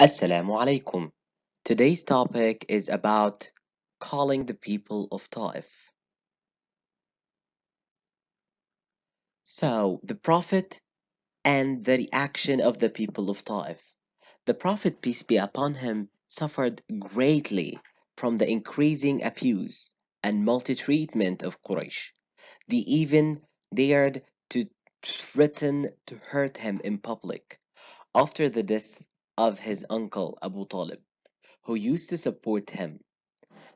Assalamu alaikum. Today's topic is about calling the people of Ta'if. So, the Prophet and the reaction of the people of Ta'if. The Prophet, peace be upon him, suffered greatly from the increasing abuse and maltreatment of Quraysh. They even dared to threaten to hurt him in public after the death of his uncle Abu Talib, who used to support him.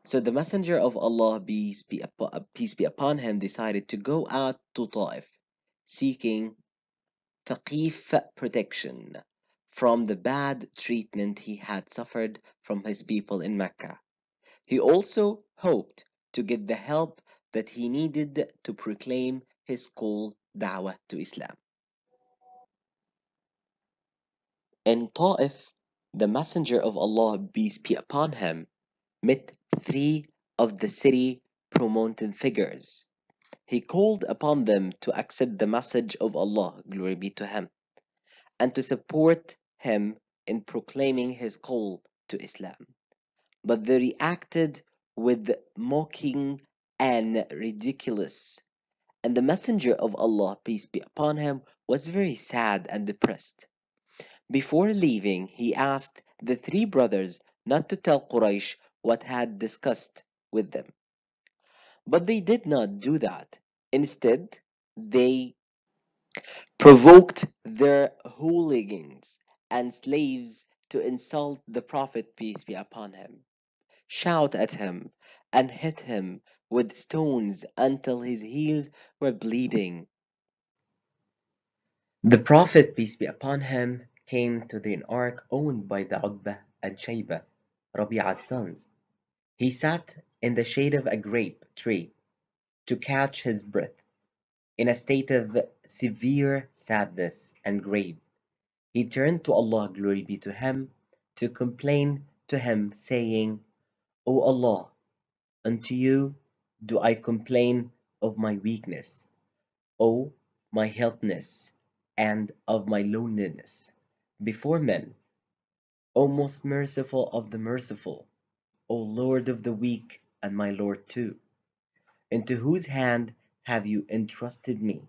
So the Messenger of Allah, peace be, upon, peace be upon him, decided to go out to Ta'if, seeking Thaqif protection from the bad treatment he had suffered from his people in Mecca. He also hoped to get the help that he needed to proclaim his call da'wah to Islam. In Ta'if, the Messenger of Allah, peace be upon him, met three of the city prominent figures. He called upon them to accept the message of Allah, glory be to him, and to support him in proclaiming his call to Islam. But they reacted with mocking and ridiculous. And the Messenger of Allah, peace be upon him, was very sad and depressed. Before leaving, he asked the three brothers not to tell Quraysh what had discussed with them. But they did not do that. Instead, they provoked their hooligans and slaves to insult the Prophet, peace be upon him, shout at him, and hit him with stones until his heels were bleeding. The Prophet, peace be upon him, came to the ark owned by the Utbah and Shaybah, Rabi'ah's sons. He sat in the shade of a grape tree to catch his breath, in a state of severe sadness and grave. He turned to Allah, glory be to Him, to complain to Him, saying, O Allah, unto you do I complain of my weakness, O my helplessness, and of my loneliness before men. O most merciful of the merciful, O Lord of the weak, and my Lord too, into whose hand have you entrusted me?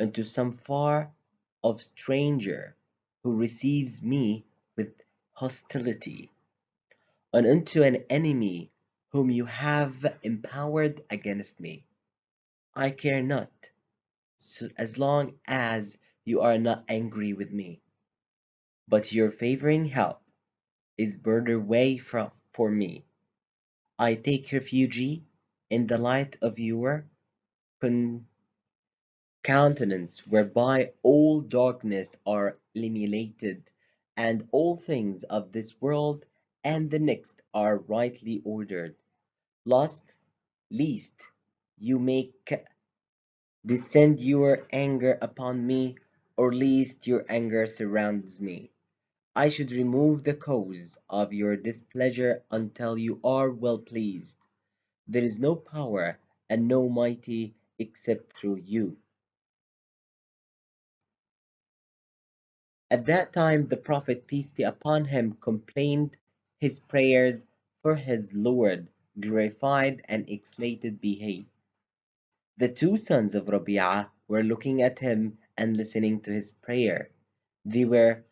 Unto some far off stranger who receives me with hostility, and unto an enemy whom you have empowered against me. I care not, so as long as you are not angry with me. But your favoring help is burner way for, for me. I take refuge in the light of your countenance, whereby all darkness are eliminated, and all things of this world and the next are rightly ordered. Last, least, you make descend your anger upon me, or least your anger surrounds me. I should remove the cause of your displeasure until you are well pleased. There is no power and no mighty except through you. At that time the Prophet, peace be upon him, complained his prayers for his Lord, glorified and exalted be he. The two sons of Rabi'ah were looking at him and listening to his prayer. They were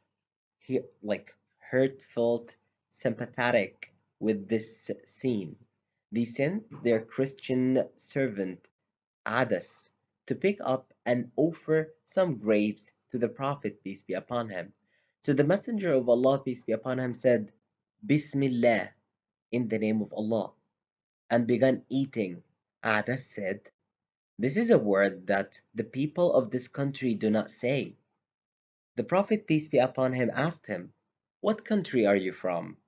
he like hurtfelt, sympathetic with this scene. They sent their Christian servant Adas to pick up and offer some grapes to the Prophet, peace be upon him. So the Messenger of Allah, peace be upon him, said, Bismillah, in the name of Allah, and began eating. Adas said, This is a word that the people of this country do not say. The Prophet, peace be upon him, asked him, What country are you from?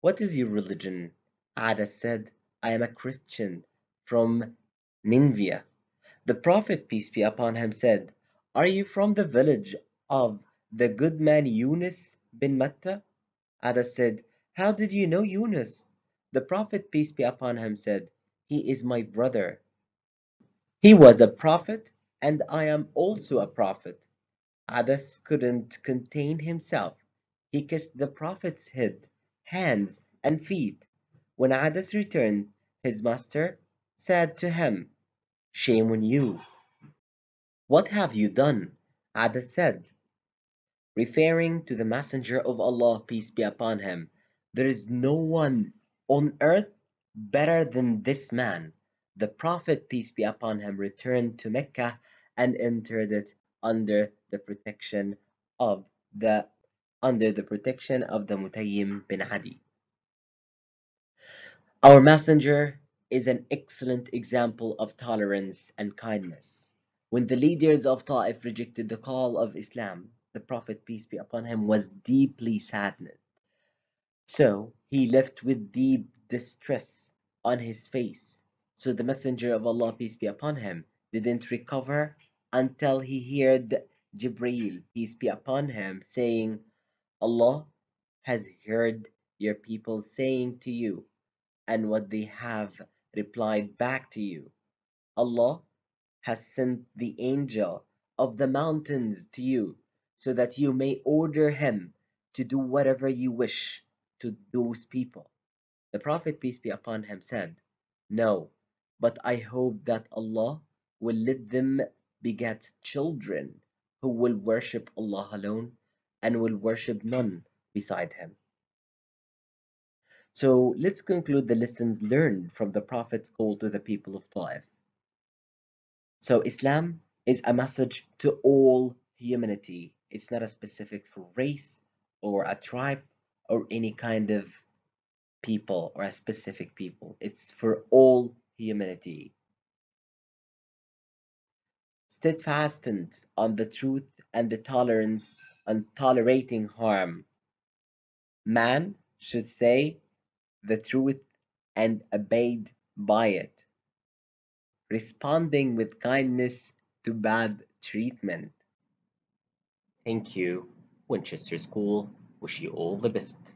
What is your religion? Adas said, I am a Christian from Nineveh. The Prophet, peace be upon him, said, Are you from the village of the good man Yunus bin Matta? Adas said, How did you know Yunus? The Prophet, peace be upon him, said, He is my brother. He was a prophet, and I am also a prophet. Adas couldn't contain himself. He kissed the Prophet's head, hands, and feet. When Adas returned, his master said to him, Shame on you! What have you done? Adas said, referring to the Messenger of Allah, peace be upon him, There is no one on earth better than this man. The Prophet, peace be upon him, returned to Mecca and entered it under the protection of the under the protection of the Mutayyim bin Adi. Our messenger is an excellent example of tolerance and kindness. When the leaders of Ta'if rejected the call of Islam, the Prophet, peace be upon him, was deeply saddened. So he left with deep distress on his face. So the Messenger of Allah, peace be upon him, didn't recover until he heard Jibreel, peace be upon him, saying, Allah has heard your people saying to you and what they have replied back to you. Allah has sent the angel of the mountains to you so that you may order him to do whatever you wish to those people. The Prophet, peace be upon him, said, No, but I hope that Allah will let them beget children who will worship Allah alone and will worship none beside him. So let's conclude the lessons learned from the Prophet's call to the people of Ta'if. So Islam is a message to all humanity. It's not a specific for race or a tribe or any kind of people or a specific people. It's for all humanity. Steadfastness on the truth and the tolerance on tolerating harm. Man should say the truth and abide by it. Responding with kindness to bad treatment. Thank you, Winchester School. Wish you all the best.